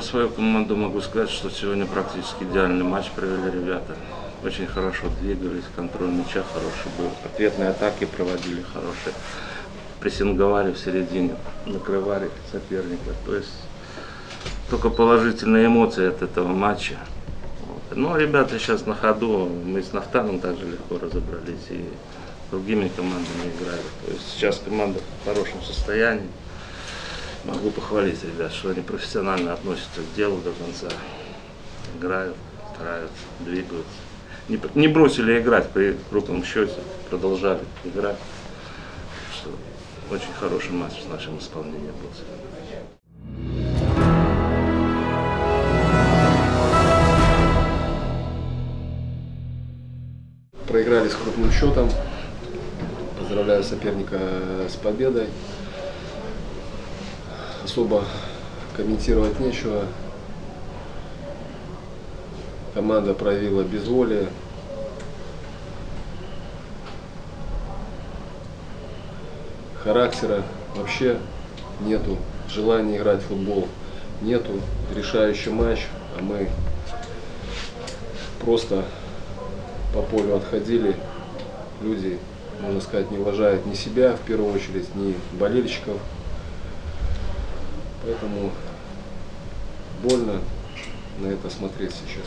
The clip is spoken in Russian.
свою команду могу сказать, что сегодня практически идеальный матч провели ребята. Очень хорошо двигались, контроль мяча хороший был. Ответные атаки проводили хорошие. Прессинговали в середине, накрывали соперника. То есть только положительные эмоции от этого матча. Вот. Но ребята сейчас на ходу, мы с Нафтаном также легко разобрались и другими командами играли. То есть сейчас команда в хорошем состоянии. Могу похвалить ребят, что они профессионально относятся к делу до конца. Играют, стараются, двигаются. Не, не бросили играть при крупном счете, продолжали играть. Что очень хороший матч в нашем исполнении был. Проиграли с крупным счетом. Поздравляю соперника с победой. Особо комментировать нечего. Команда проявила безволие. Характера вообще нету. Желания играть в футбол нету. Решающий матч, а мы просто по полю отходили. Люди, можно сказать, не уважают ни себя в первую очередь, ни болельщиков. Поэтому больно на это смотреть сейчас.